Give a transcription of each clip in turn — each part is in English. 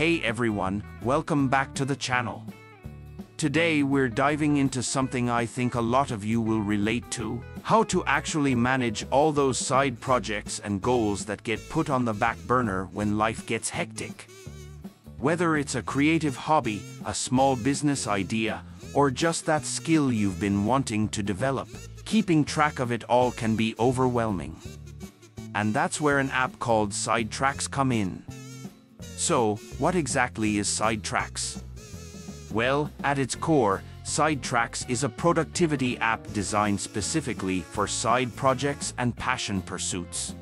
Hey everyone, welcome back to the channel. Today we're diving into something I think a lot of you will relate to, how to actually manage all those side projects and goals that get put on the back burner when life gets hectic. Whether it's a creative hobby, a small business idea, or just that skill you've been wanting to develop, keeping track of it all can be overwhelming. And that's where an app called SideTrax come in. So, what exactly is SideTrax? Well, at its core, SideTrax is a productivity app designed specifically for side projects and passion pursuits.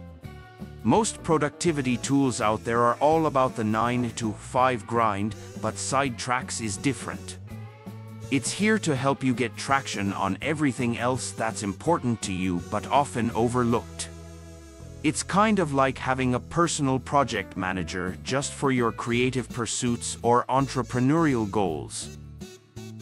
Most productivity tools out there are all about the 9 to 5 grind, but SideTrax is different. It's here to help you get traction on everything else that's important to you but often overlooked. It's kind of like having a personal project manager just for your creative pursuits or entrepreneurial goals.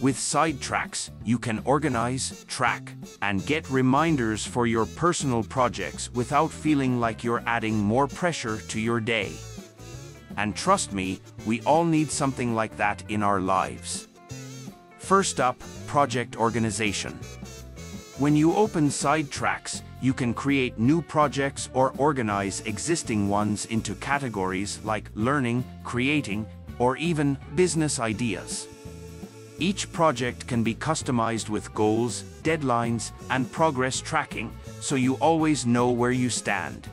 With SideTrax, you can organize, track, and get reminders for your personal projects without feeling like you're adding more pressure to your day. And trust me, we all need something like that in our lives. First up, project organization. When you open SideTrax, you can create new projects or organize existing ones into categories like learning, creating, or even business ideas. Each project can be customized with goals, deadlines, and progress tracking, so you always know where you stand.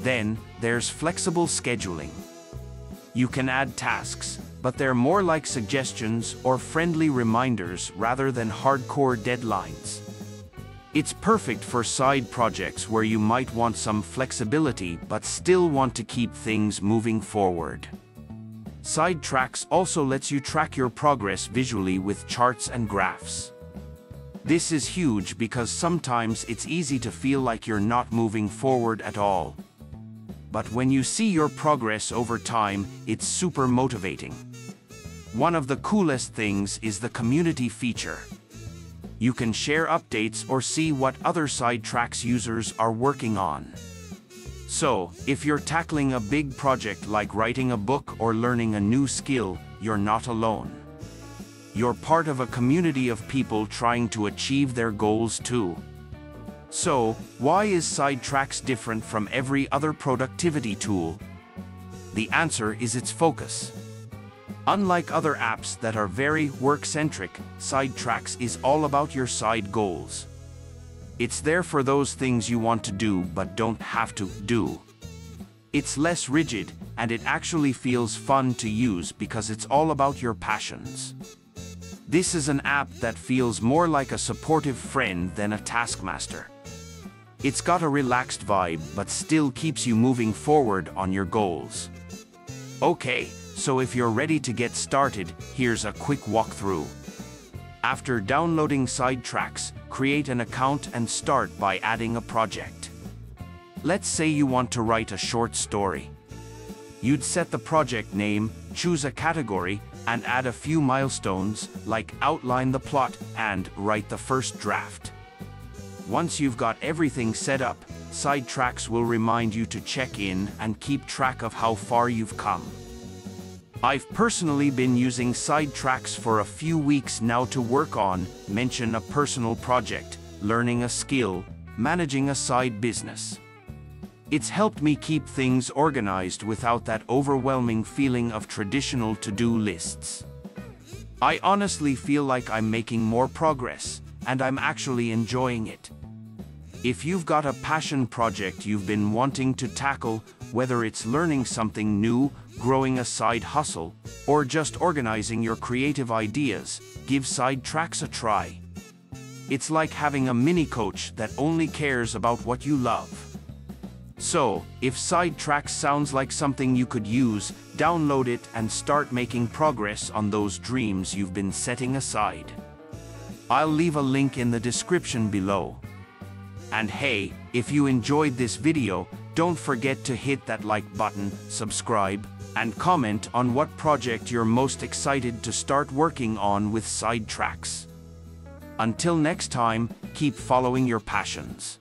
Then, there's flexible scheduling. You can add tasks, but they're more like suggestions or friendly reminders rather than hardcore deadlines. It's perfect for side projects where you might want some flexibility but still want to keep things moving forward. SideTrax also lets you track your progress visually with charts and graphs. This is huge because sometimes it's easy to feel like you're not moving forward at all. But when you see your progress over time, it's super motivating. One of the coolest things is the community feature you can share updates or see what other SideTrax users are working on. So, if you're tackling a big project like writing a book or learning a new skill, you're not alone. You're part of a community of people trying to achieve their goals too. So, why is SideTrax different from every other productivity tool? The answer is its focus. Unlike other apps that are very work-centric, SideTrax is all about your side goals. It's there for those things you want to do but don't have to do. It's less rigid, and it actually feels fun to use because it's all about your passions. This is an app that feels more like a supportive friend than a taskmaster. It's got a relaxed vibe but still keeps you moving forward on your goals. Okay, so if you're ready to get started, here's a quick walkthrough. After downloading SideTrax, create an account and start by adding a project. Let's say you want to write a short story. You'd set the project name, choose a category, and add a few milestones, like outline the plot and write the first draft. Once you've got everything set up, SideTrax will remind you to check in and keep track of how far you've come. I've personally been using SideTrax for a few weeks now to work on, mention a personal project, learning a skill, managing a side business. It's helped me keep things organized without that overwhelming feeling of traditional to-do lists. I honestly feel like I'm making more progress, and I'm actually enjoying it. If you've got a passion project you've been wanting to tackle, whether it's learning something new growing a side hustle, or just organizing your creative ideas, give SideTrax a try. It's like having a mini coach that only cares about what you love. So, if SideTrax sounds like something you could use, download it and start making progress on those dreams you've been setting aside. I'll leave a link in the description below. And hey, if you enjoyed this video, don't forget to hit that like button, subscribe, and comment on what project you're most excited to start working on with SideTrax. Until next time, keep following your passions.